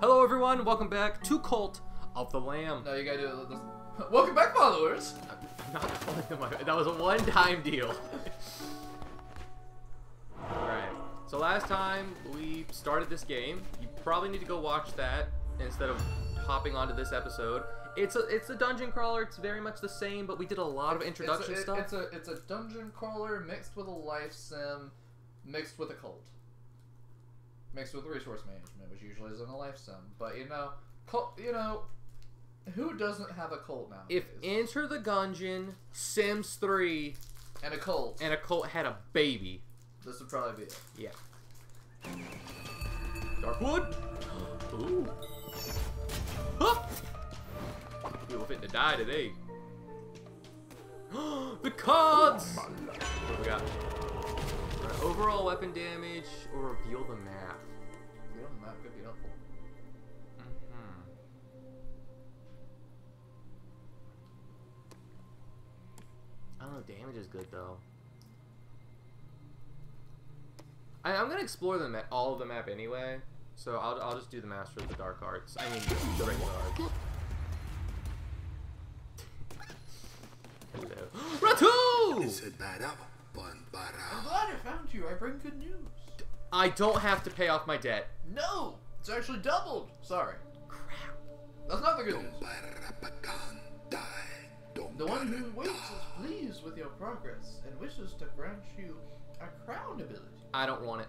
Hello, everyone. Welcome back to Cult of the Lamb. No, you gotta do this. Welcome back, followers. I'm not calling them my. That was a one-time deal. Alright. So last time we started this game, you probably need to go watch that instead of hopping onto this episode. It's a it's a dungeon crawler. It's very much the same, but we did a lot of introduction it's a, stuff. It's a it's a dungeon crawler mixed with a life sim, mixed with a cult, mixed with resource management, which usually isn't a life sim. But you know, cult. You know, who doesn't have a cult now? if Enter the Gungeon, Sims 3, and a cult, and a cult had a baby, this would probably be it. yeah. Darkwood. Ooh. Huh. People fit to die today. the cards. What we got? Alright, overall weapon damage or reveal the map. You know, that could be helpful. Mhm. I don't know. Damage is good though. I, I'm gonna explore the map, all of the map anyway. So I'll, I'll just do the Master of the Dark Arts. I mean, the regular arts. Hello. Ratau! Sedara Banbara. I'm glad I found you. I bring good news. I don't have to pay off my debt. No, it's actually doubled. Sorry, Crap. that's not the good news. The one who waits is pleased with your progress and wishes to grant you a crown ability. I don't want it.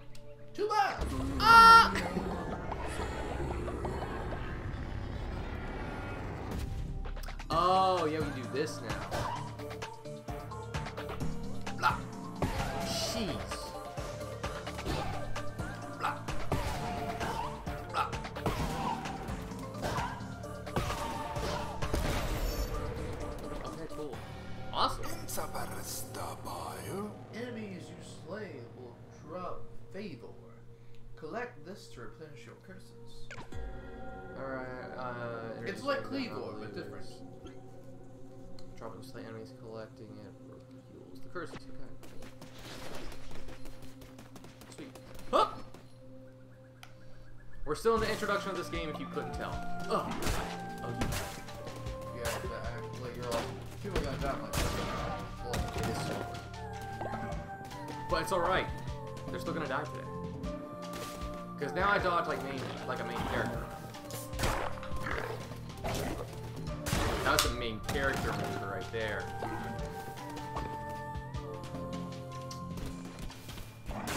Too bad. Ah! Oh, yeah, we do this now. Blah. Jeez. Awesome. Sabarestabayo. Enemies you slay will drop favor. Collect this to replenish your curses. Alright, uh... It's like are Cleavor, not but different. losers. Dropping slay enemies, collecting it reveals the curses. Okay. Sweet. Huh! We're still in the introduction of this game if you couldn't tell. Oh, oh you. Yeah, that actually you're like people are gonna die like that. But it's alright. They're still gonna die today. Because now I dodge like main, like a main character. That's a main character mover right there.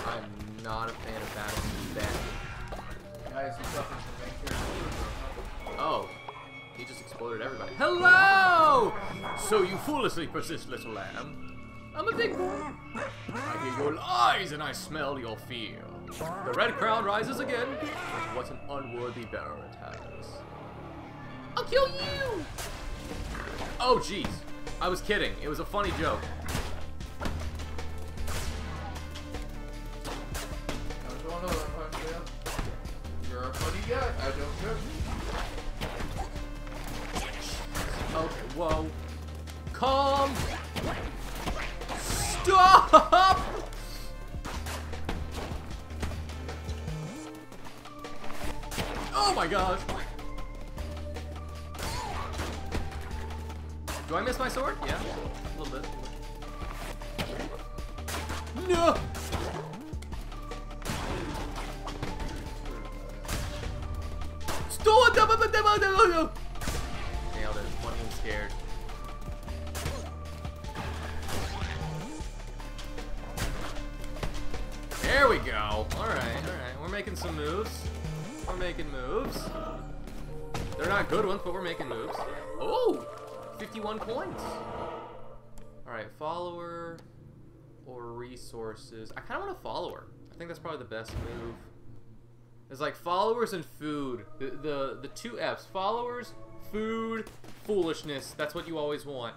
I'm not a fan of battle that. Guys, from main character. Oh, he just exploded everybody. Hello! So you foolishly persist, little lamb. I'm a big boy. I hear your lies and I smell your fear. The red crown rises again. What an unworthy bearer it has. I'll kill you! Oh, jeez. I was kidding. It was a funny joke. I don't know that much, man. You're a funny guy. I don't know. Okay, whoa. Calm. Stop! Oh my gosh. Do I miss my sword? Yeah, a little bit. No! Nailed it. One even scared. There we go. Alright, alright. We're making some moves. We're making moves. They're not good ones, but we're making moves. Oh! 51 points. Alright, follower or resources. I kind of want a follower. I think that's probably the best move. It's like followers and food. The, the, the two F's. Followers, food, foolishness. That's what you always want.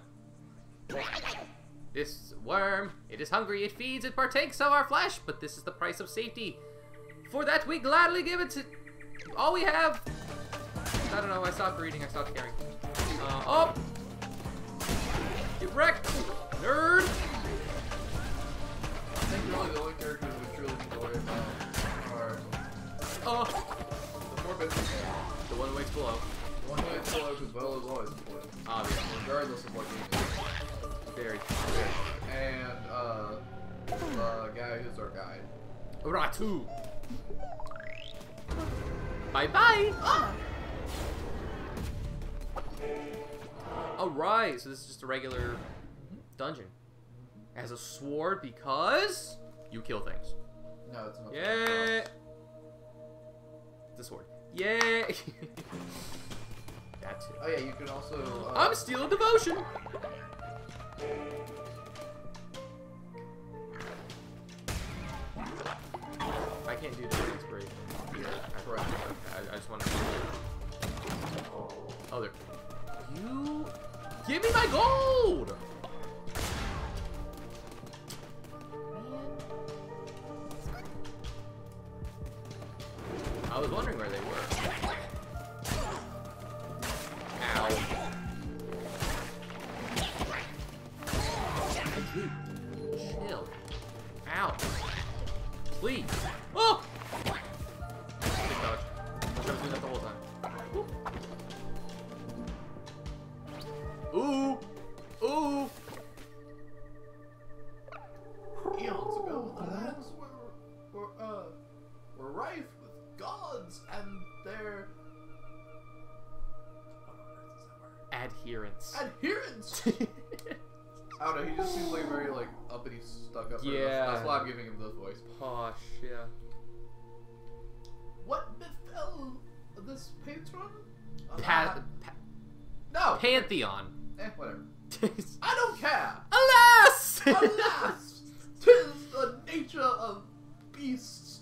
This worm, it is hungry, it feeds, it partakes of our flesh, but this is the price of safety. For that we gladly give it to all we have. I don't know, I stopped reading, I stopped caring. Uh, oh! Get wrecked, nerd! I think really the only characters we truly enjoy are Oh, the four bits. points below. One point below because below is always important, Obviously. regardless of what game. Very, very. And uh, the guy who's our guide. Ratau. Bye bye. Alright, so this is just a regular dungeon. It has a sword because you kill things. No, it's not. Yeah. The sword. Yeah. that too. Oh yeah, you can also. Uh, I'm stealing devotion. I can't do the inspiration. Here, I, Correct. I, I just want to. Oh, there. You give me my gold. Pantheon. eh, whatever. I don't care! Alas! Alas! Tis the nature of beasts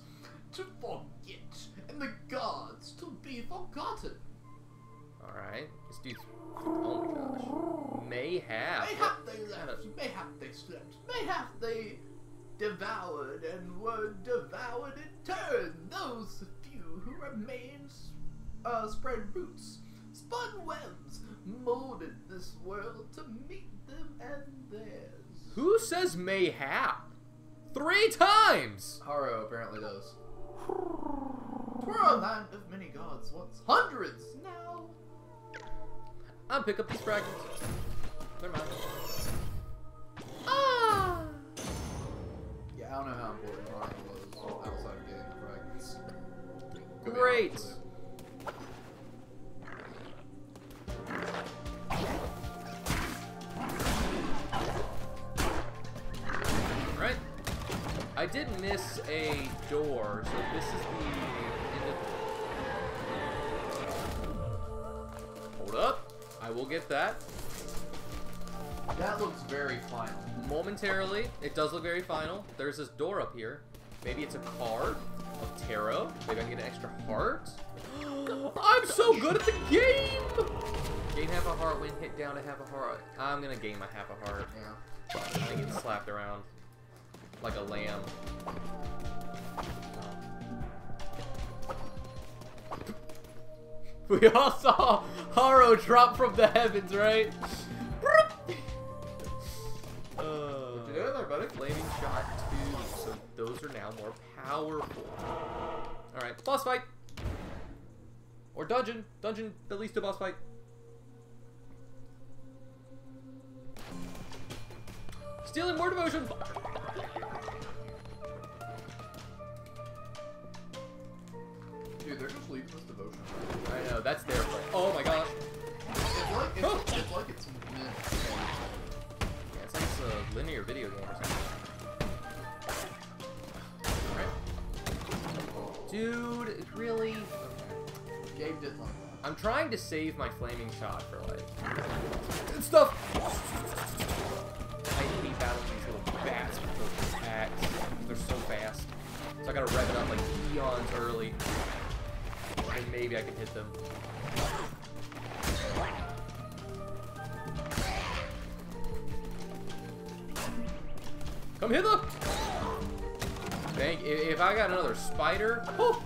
to forget, and the gods to be forgotten. Alright, this dude's. Oh my gosh. Mayhap. Mayhap they left, mayhap they slept, mayhap they devoured and were devoured in turn. Those few who remained uh, spread roots, spun webs, molded this world to meet them and theirs. Who says mayhap? Three times! Haro apparently does. Twere a land of many gods once, hundreds now. I'll pick up these fragments. Never mind. Ah! Yeah, I don't know how important Ryan was outside of getting the fragments. Could Great. Did miss a door, so this is the end of... Hold up. I will get that. That looks very final. Momentarily, it does look very final. There's this door up here. Maybe it's a card of tarot. Maybe I can get an extra heart. I'm so good at the game! Gain half a heart, win hit down to half a heart. I'm gonna gain my half a heart. Yeah. I get slapped around like a lamb. We all saw Haro drop from the heavens, right? Uh, What you doing there, buddy? Flaming shot too? so those are now more powerful. Alright, boss fight! Or dungeon. Dungeon, at least a boss fight. Stealing more devotion! Dude, they're just leaving this devotion. I know, that's their fault. Oh my gosh. It's like it's, Oh. it's like it's. Yeah, it's like it's a linear video game or something. Alright. Dude, really? Gabe didn't like that. I'm trying to save my flaming shot for like good stuff. Maybe I can hit them. Come hither! Thank. If I got another spider, oh,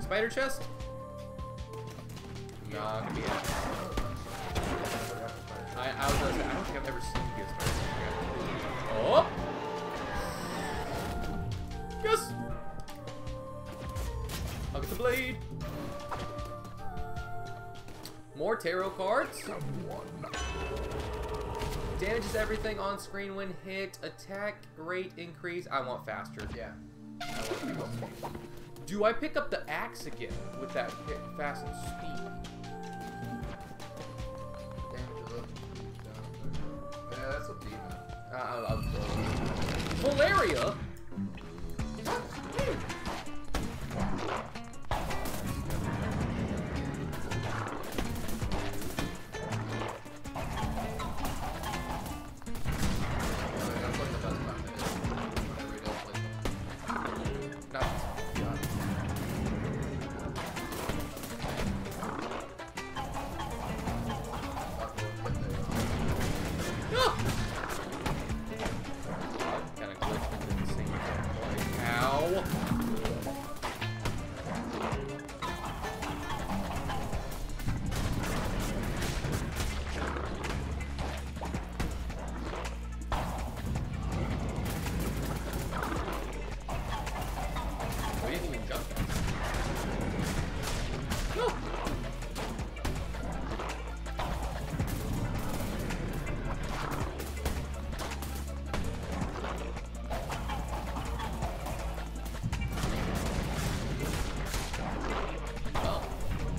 spider chest. Nah, gonna. Tarot cards. Damages everything on screen when hit. Attack rate increase. I want faster. Yeah. I want speed. Do I pick up the axe again with that hit fast speed? Yeah, that's a demon. Uh, I'll, I'll. Valeria?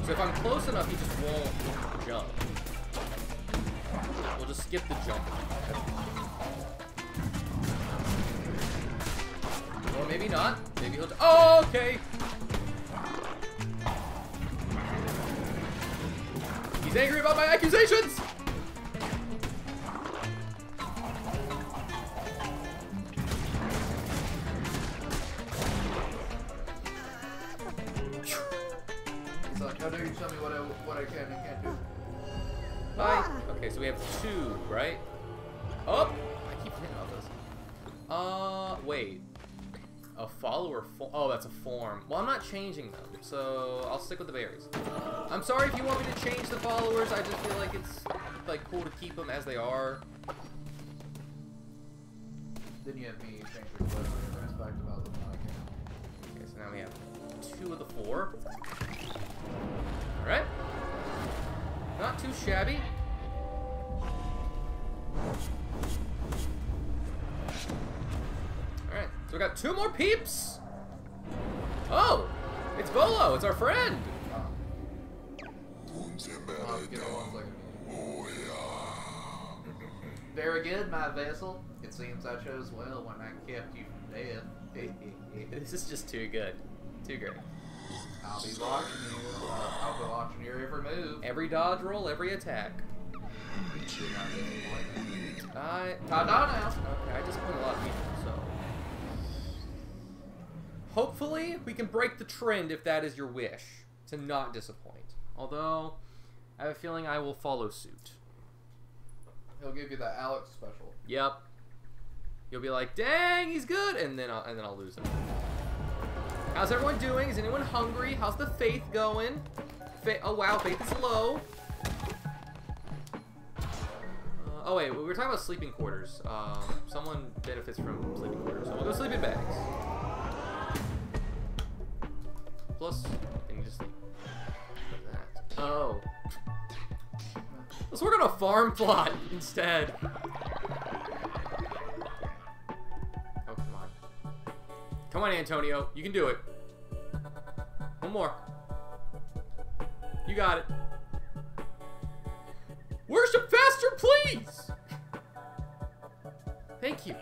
So if I'm close enough, he just won't jump. We'll just skip the jump. Or maybe not. Maybe he'll. Oh, okay. He's angry about my accusations. Stick with the berries. I'm sorry if you want me to change the followers. I just feel like it's like cool to keep them as they are. Then you have me change your clothes whenever I aspect about I. Okay, so now we have two of the four. All right. Not too shabby. All right, so we got two more peeps. Oh, Bolo. It's our friend. Unse I'll give it one meredam. second. Very good, my vessel. It seems I chose well when I kept you from death. This is just too good. Too great. I'll be watching you. I'll be watching your every move. Every dodge roll, every attack. I Ta-da now. Okay, I disappoint a lot of people. Hopefully, we can break the trend if that is your wish, to not disappoint. Although, I have a feeling I will follow suit. He'll give you that Alex special. Yep. You'll be like, dang, he's good, and then I'll, and then I'll lose him. How's everyone doing? Is anyone hungry? How's the faith going? Fa- oh wow, faith is low. Uh, oh wait, we were talking about sleeping quarters. Um, someone benefits from sleeping quarters, so we'll go sleep in bags. Plus, can you just sleep? That. Oh. Let's work on a farm plot instead. Oh, come on. Come on, Antonio. You can do it. One more. You got it. Worship faster, please! Thank you.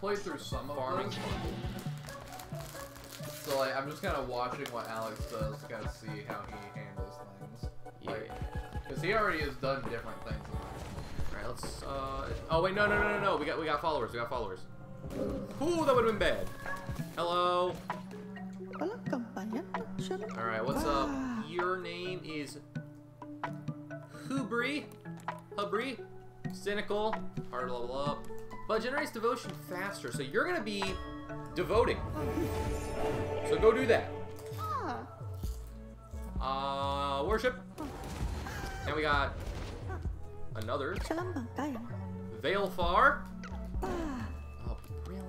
Played through some of Farming. them. So like, I'm just kind of watching what Alex does to kind of see how he handles things. Yeah. Because he already has done different things. Alright, let's, uh... Oh, wait, no, no, no, no, no. We got, we got followers. We got followers. Ooh, that would've been bad. Hello. Walang kampanya. Siya lang. Alright, what's up? Your name is Hubri. Hubri. Cynical. Hard to level up. But generates devotion faster, so you're gonna be devoting. So go do that. Ah. Uh, worship. And we got Another. Salam bangkayan. Veilfar. Pa. Oh, really?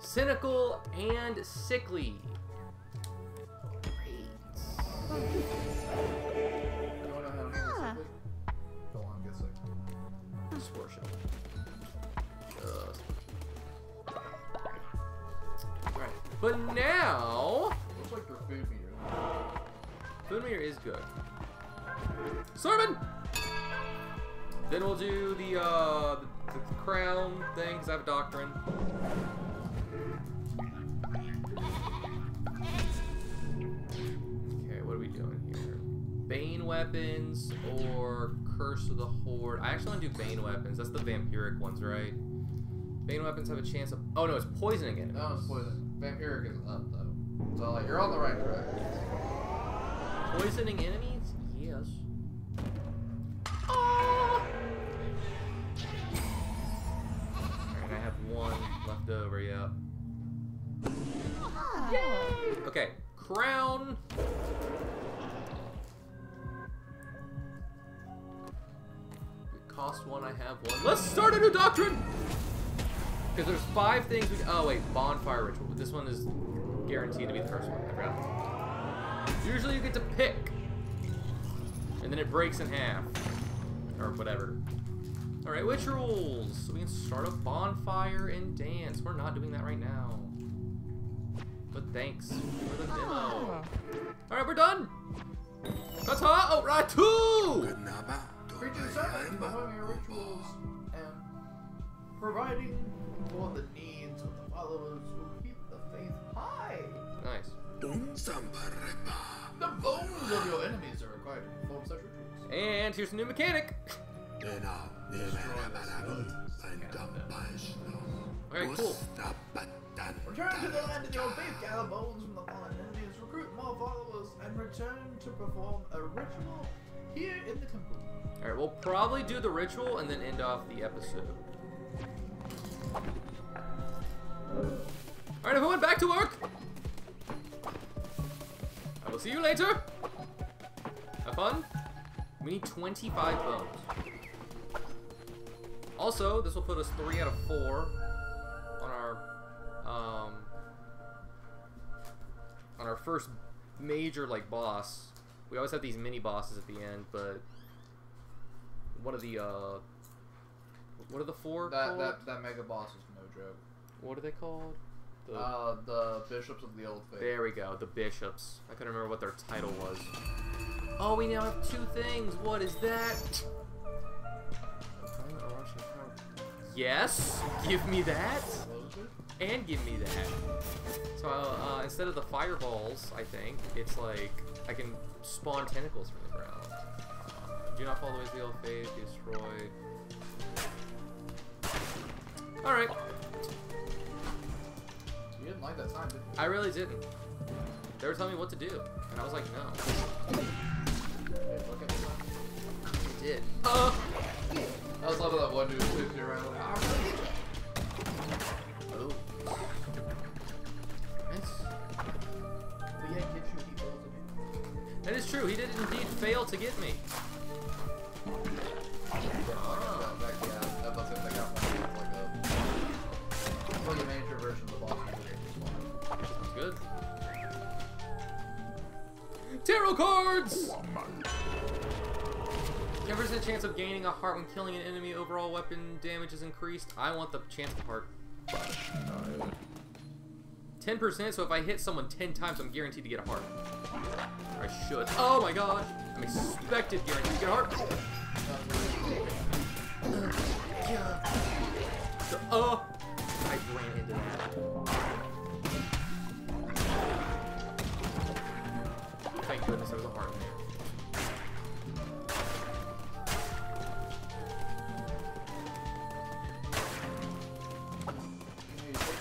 Cynical and sickly. Great. You wanna But now. Looks like your food meter. Food meter is good. Sermon! Then we'll do the, uh, the, the crown thing, because I have a doctrine. Okay, what are we doing here? Bane weapons or Curse of the Horde? I actually want to do Bane weapons. That's the vampiric ones, right? Bane weapons have a chance of. Oh no, it's poisoning enemies. Oh, it's poison. Vampiric is up though. So like you're on the right track. Poisoning enemies? Yes. Ah! Alright, I have one left over, yeah. Yay! Okay, crown. It cost one, I have one. Let's start a new doctrine! Because there's five things we. Oh, wait, bonfire ritual. But this one is guaranteed to be the first one. I forgot. Usually you get to pick. And then it breaks in half. Or whatever. Alright, which rules? So we can start a bonfire and dance. We're not doing that right now. But thanks for the memo. Ah. Alright, we're done! That's hot! Oh, right, two! Ganaba, Preaching sermons, performing your rituals, and providing for the needs of the followers who keep the faith high. Nice. Unsambarepa. The bones of your enemies are required to perform such rituals. And here's a new mechanic. Nena, nemerabarabu, andampashno. Alright, cool. Return to the land of your faith, gather bones from the fallen enemies, recruit more followers, and return to perform a ritual here in the temple. Alright, we'll probably do the ritual and then end off the episode. Alright, everyone, back to work! I will see you later! Have fun? We need 25 bones. Also, this will put us 3 out of 4 on our, um, on our first major, like, boss. We always have these mini bosses at the end, but one of the, uh, what are the four That, called? that that mega boss is no joke. What are they called? The, Uh, the bishops of the old faith. there we go, the bishops. I couldn't remember what their title was. Oh, we now have two things. What is that? Yes, give me that, and give me that. So uh, instead of the fireballs, I think it's like I can spawn tentacles from the ground. Do not follow the ways of the old faith. Destroy. All right. You didn't like that sign, did you? I really didn't. They were telling me what to do, and I was like, no. Look at. I did. Uh, I was loving that one dude who's sitting around like, oh. Nice. we ain't get you people to That is true. He did indeed fail to get me. That, Tarot cards! 10% chance of gaining a heart when killing an enemy. Overall weapon damage is increased. I want the chance heart. 10%, so if I hit someone 10 times, I'm guaranteed to get a heart. I should. Oh my god! I'm expected guaranteed to get a heart. Oh! I ran into that. There was a heart in there.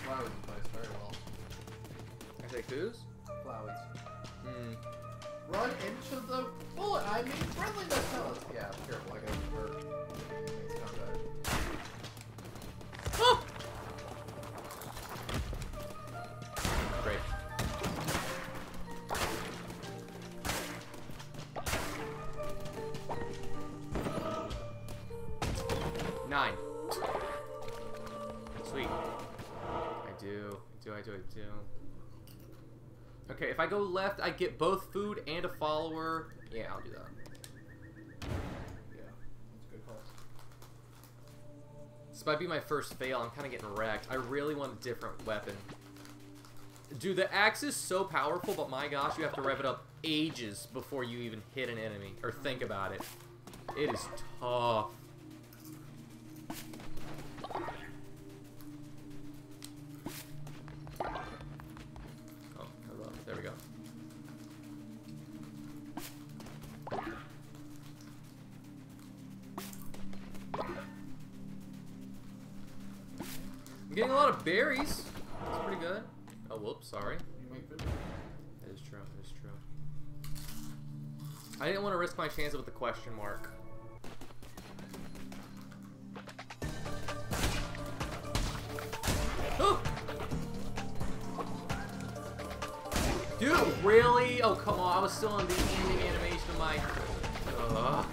Flowers in place very well. I say who's? Flowers. Hmm. Run into the bullet. I mean, friendliness. Yeah, careful. I got hurt. Okay, if I go left, I get both food and a follower. Yeah, I'll do that. Yeah, that's a good call. This might be my first fail. I'm kind of getting wrecked. I really want a different weapon. Dude, the axe is so powerful, but my gosh, you have to rev it up ages before you even hit an enemy or think about it. It is tough. I'm getting a lot of berries. That's pretty good. Oh, whoops, sorry. That is true. That is true. I didn't want to risk my chances with the question mark. Dude, really? Oh, come on. I was still in the ending animation of my... Ugh.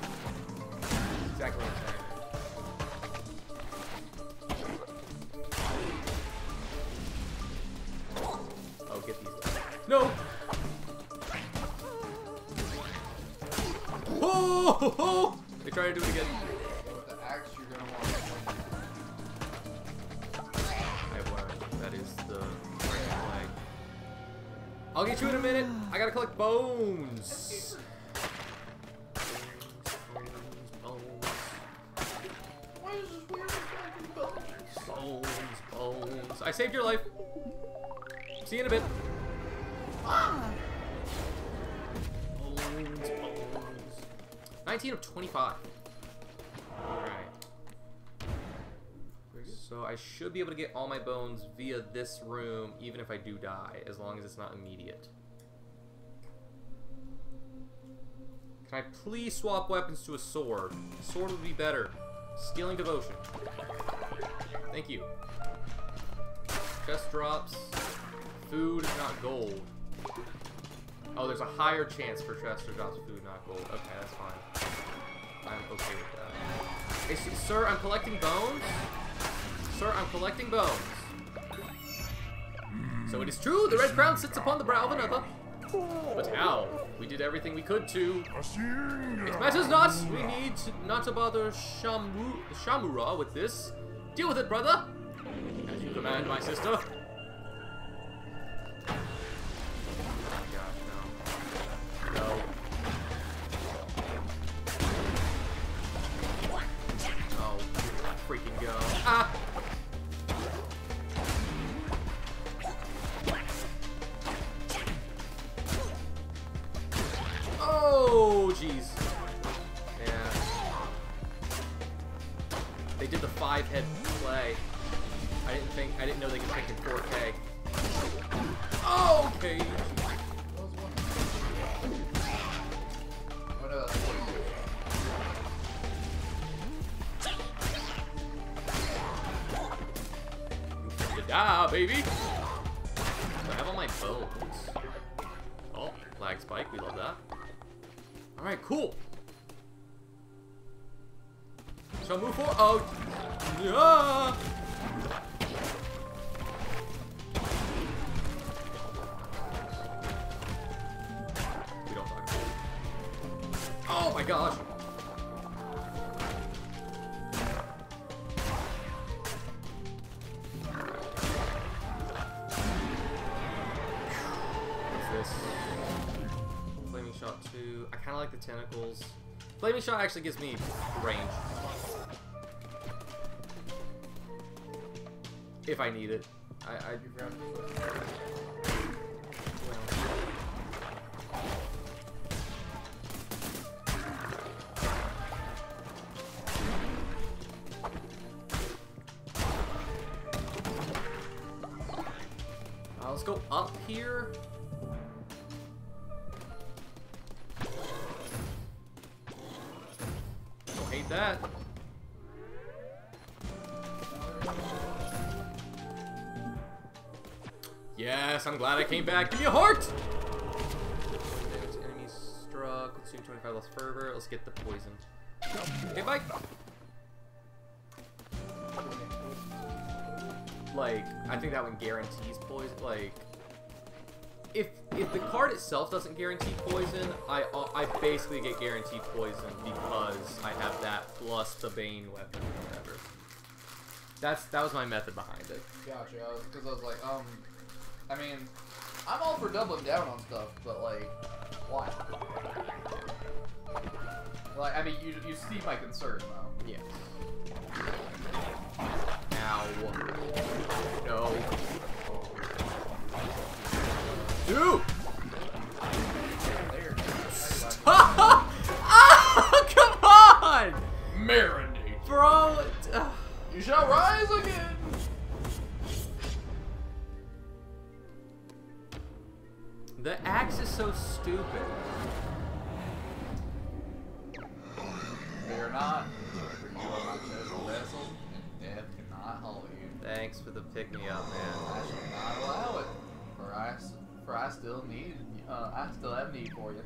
No! Oh! ho, ho! They try to do it again. So with the axe, you're gonna want to I've learned that is the red flag. I'll get you in a minute. I gotta collect bones. Bones, Why is this weird fucking bones? bones, bones, bones. I saved your life. See you in a bit. Ah! Bones, bones. 19 of 25. Alright. So I should be able to get all my bones via this room, even if I do die, as long as it's not immediate. Can I please swap weapons to a sword? A sword would be better. Stealing devotion. Thank you. Chest drops. Food, not gold. Oh, there's a higher chance for chest or drops food, not gold. Okay, that's fine. I'm okay with that. Hey, sir, I'm collecting bones. Sir, I'm collecting bones. So it is true, the red crown sits upon the brow of another. But how? We did everything we could to. It matters not. We need not to bother Shamu, Shamura with this. Deal with it, brother. As you command, my sister. Gosh. What's this? Flaming shot 2. I kind of like the tentacles. Flaming shot actually gives me range. If I need it. I, I came back. Give me a heart! Damage to enemies struck. Consume 25 less fervor. Let's get the poison. Okay, bye. like I think that one guarantees poison. Like if if the card itself doesn't guarantee poison, I uh, I basically get guaranteed poison because I have that plus the Bane weapon or whatever. That's that was my method behind it. Gotcha. Because I was like, um, I mean, I'm all for doubling down on stuff, but like, why? Like, I mean, you you see my concern though. Yes. Ow. No. Dude! There. oh, come on! Marinate. Bro! ugh. You shall rise again. The axe is so stupid. Fear not. You are my chosen vessel, and death cannot hold you. Thanks for the pick me up, man. I shall not allow it, for I, for I still need, uh, I still have need for you.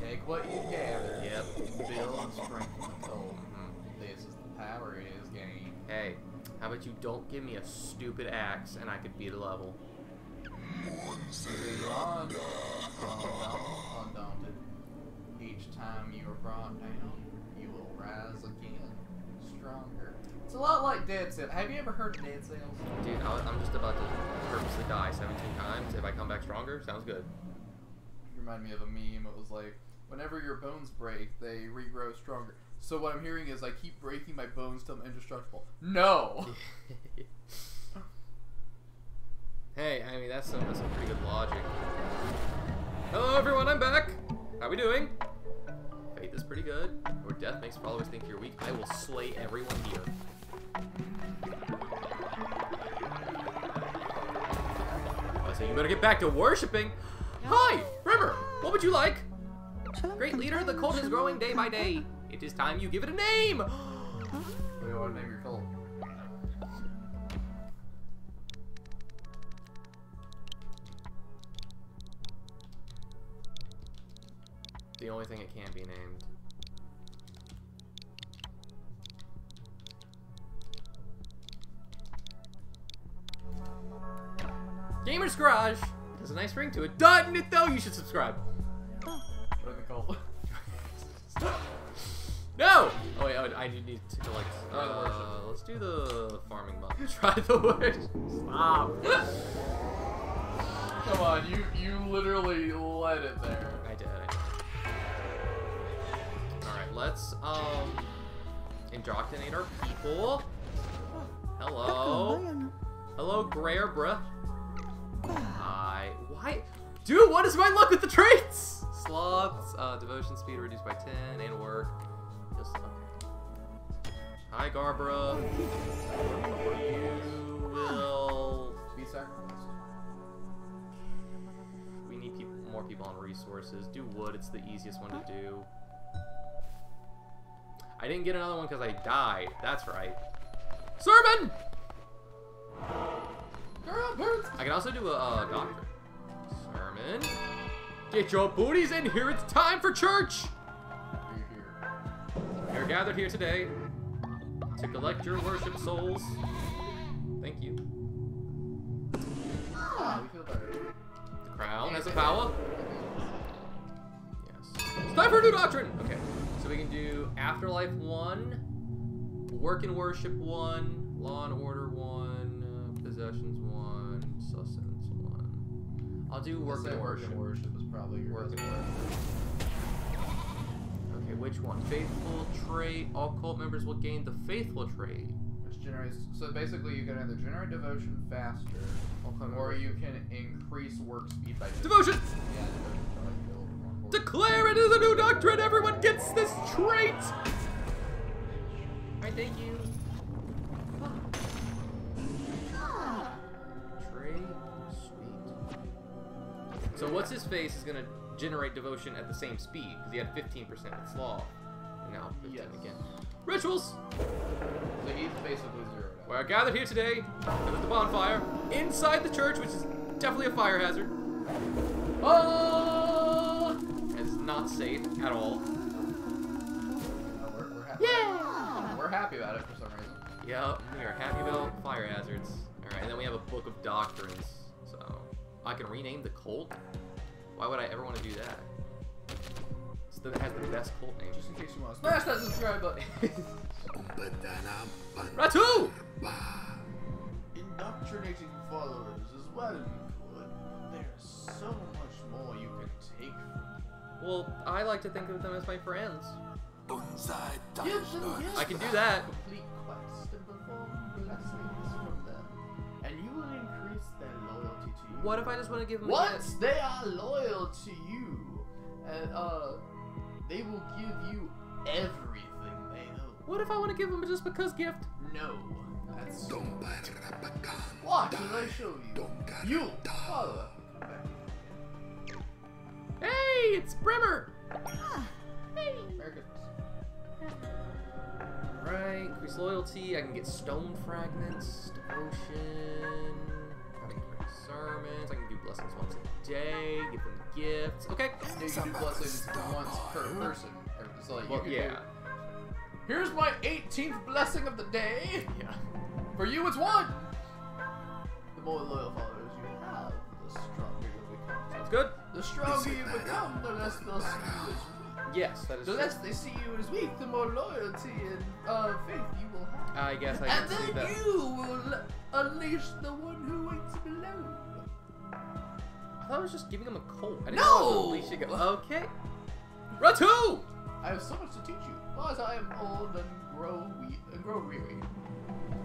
Take what you gather, Yep. build and strengthen the soul. Mhm. This is the power it is gained. Hey, how about you don't give me a stupid axe and I could beat a level? Undaunted. Each time you are brought down, you will rise again, stronger. It's a lot like Dead Cells. Have you ever heard of Dead Cells? Dude, I- I'm just about to purposely die 17 times. If I come back stronger, sounds good. You remind me of a meme. It was like, whenever your bones break, they regrow stronger. So what I'm hearing is I keep breaking my bones till I'm indestructible. No. hey, I mean that's some that's some pretty good logic. Hello everyone, I'm back. How are we doing? Faith is pretty good. Or death makes followers think you're weak. I will slay everyone here. Oh, so you better get back to worshiping. Hi, River. What would you like? Great leader, the cult is growing day by day. It is time you give it a name. The only thing it can't be named. Gamer's Garage has a nice ring to it. Doesn't it though? You should subscribe. What in the cult? No! Oh wait, oh, I need to collect. Try the worship. Uh, let's do the farming monk. Try the worship. Stop. Come on, you you literally let it there. Let's um indoctrinate our people. Hello. Hello, Grayer, bruh. I. Why? Dude, what is my luck with the traits? Sloths, uh, devotion speed reduced by 10, and work. Just. Hi, Garbra. You will. Be sacrificed. We need more people on resources. Do wood, it's the easiest one to do. I didn't get another one because I died. That's right. Sermon! I can also do a uh, doctor. Sermon. Get your booties in here. It's time for church. Are you here? We are gathered here today to collect your worship souls. Thank you. We feel better. The crown has a power. Yes. It's time for a new doctrine. Okay. So we can do afterlife one, work and worship one, law and order one, uh, possessions one, sustenance one. I'll do work and work worship. and worship is probably your Work and bet. Okay, which one? Faithful trait. All cult members will gain the faithful trait. Which generates. So basically, you can either generate devotion faster, or you can increase work speed by. Devotion! Yeah, devotion probably be a little more important. Declare it is a new doctrine. Everyone gets this trait. I thank you. Trait. Sweet. So what's his face is gonna generate devotion at the same speed because he had 15% with slaw, and now 15 Yes. again. Rituals. So he's basically zero. We are gathered here today at the bonfire inside the church, which is definitely a fire hazard. Oh! It is not safe at all. Uh, we're, we're happy. Yeah! We're happy about it for some reason. Yep, we are happy about fire hazards. Alright, and then we have a book of doctrines. So, I can rename the cult? Why would I ever want to do that? It's the, it has the best cult name. Just in case you want to smash that subscribe button. Ratau! Banba. Indoctrinating followers as well you could. There's so Well, I like to think of them as my friends. Unsay Give them I can do that. complete quest and perform blessings from them. And you will increase their loyalty to you. What if I just want to give them a Once they are loyal to you, and uh, they will give you everything they own. What if I want to give them a just because gift? No, that's Dombarrabakan. what will I show you? Dongar. You follow. Come back. Hey, it's Brimmer! Merry ah, Christmas. Right, increase loyalty. I can get stone fragments, devotion. I can bring sermons. I can do blessings once a day. Give them gifts. Okay. You can do blessings once per person. So like, Well, yeah. do, Here's my 18th blessing of the day. Yeah. For you, it's one. The more loyal followers The stronger you become, the less they'll see you as weak. Yes, that is The true. less they see you as weak, the more loyalty and uh, faith you will have. I guess I and can see then you will unleash the one who waits below. I thought I was just giving him a cold. I didn't No! know it was unleashing a- Okay. Ratau! I have so much to teach you, but I am old and grow we- and grow weary.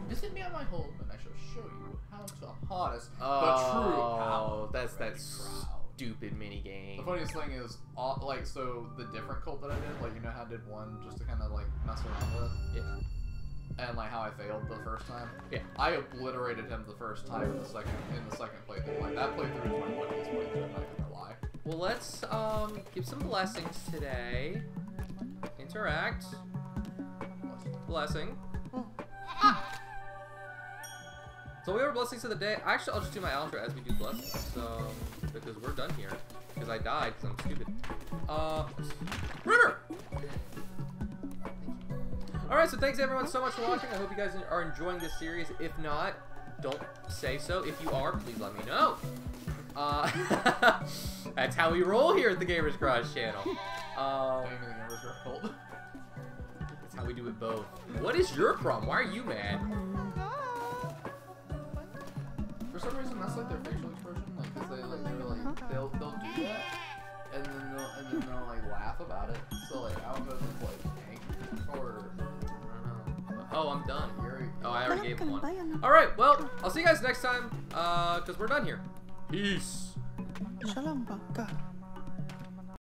Visit me at my home, and I shall show you how to harness the true power. Oh, that's that of crowd. Stupid mini game. The funniest thing is, all, like, so the different cult that I did, like, you know how I did one just to kind of like mess around with, Yeah. and like how I failed the first time. Yeah. I obliterated him the first time in the second in the second playthrough. Like that playthrough is my luckiest playthrough. I'm not gonna lie. Well, let's um give some blessings today. Interact. Blessing. So we have our blessings of the day. Actually, I'll just do my outro as we do blessings. So because we're done here. Because I died because I'm stupid. Uh, River. All right. So thanks everyone so much for watching. I hope you guys are enjoying this series. If not, don't say so. If you are, please let me know. Uh, that's how we roll here at the Gamers Garage channel. Um, Don't even think it was that's how we do it both. What is your problem? Why are you mad? Some reason, that's like their facial expression. Like, cause they like they're like they'll they'll do that, and then they'll and then they'll like laugh about it. So like I don't know if it's like angry or Oh, I'm done. you're. Oh, I already gave one. All right. Well, I'll see you guys next time. Uh, cause we're done here. Peace. Shalom, Baka.